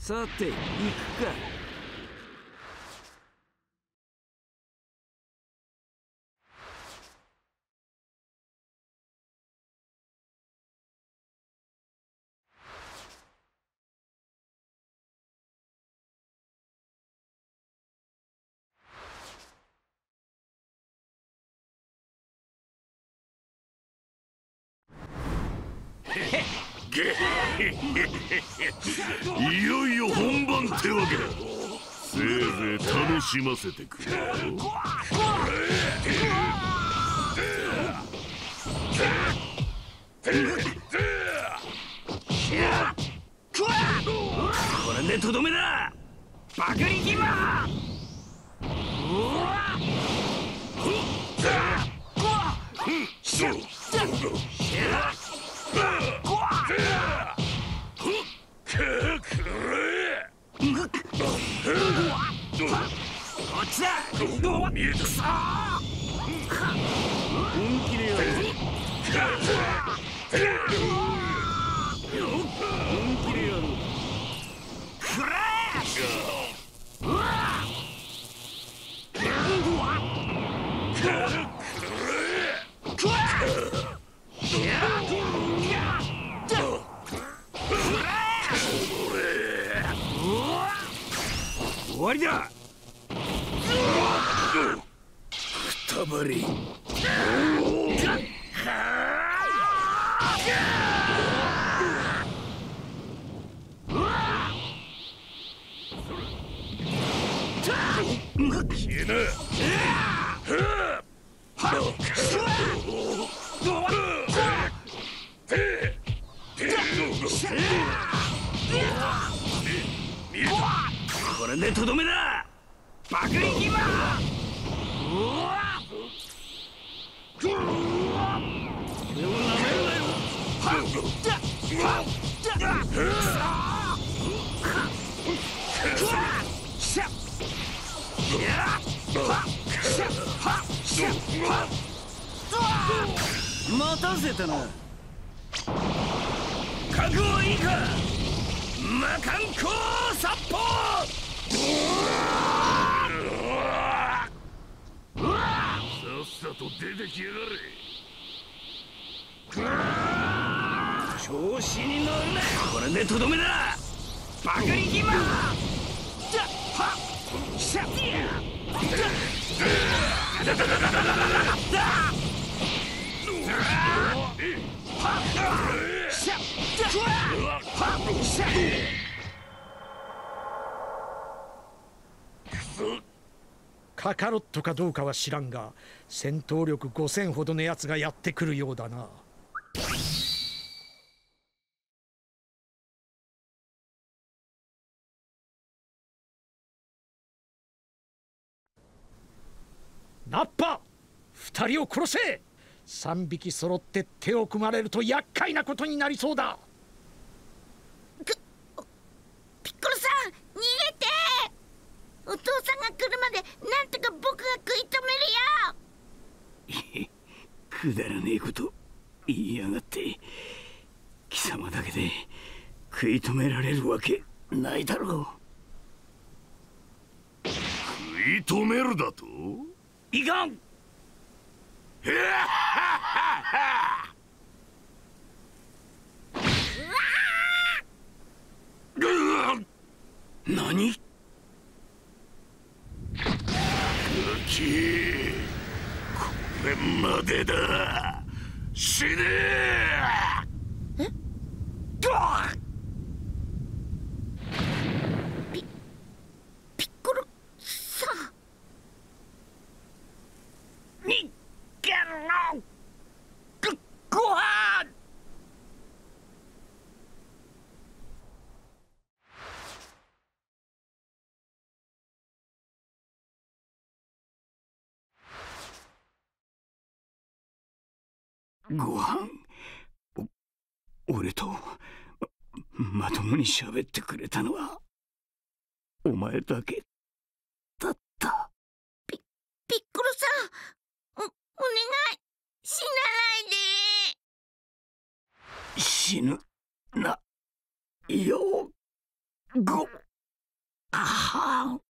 さて行くか。いよいよ本番ってわけだせいぜい楽しませてくれよ。これでとどめだ。バカ力マちだ見えた本気でやる本気でやるクラッシュ終わりだくたばり。消えなこれでとどめだ爆力マ俺をなめるなよ待たせたな覚悟はいいか魔漢光殺法さっさと出てきやがれ。調子に乗るな。これでとどめだ。バカ力マじゃはっ。しゃカカロットかどうかは知らんが戦闘力5000ほどのやつがやってくるようだな。ナッパ二人を殺せ。三匹揃って手を組まれると厄介なことになりそうだ。ピッコロさん逃げて。お父さんが来るまでなんとか僕が食い止めるよ。くだらねえこと言いやがって。貴様だけで食い止められるわけないだろ食い止めるだと？ういかん何ガキこれまでだ。死ねピッコロさんにげろごごはんご飯。お俺とままともに喋ってくれたのはお前だけだった。ピッコロさんおお願い死なないで。死ぬな。よごは